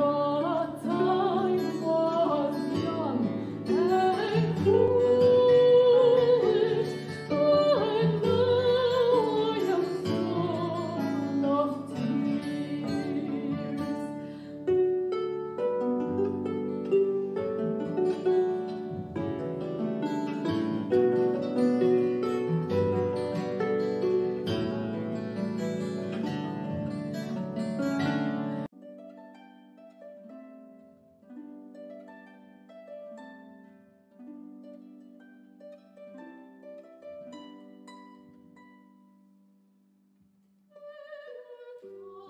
for Oh.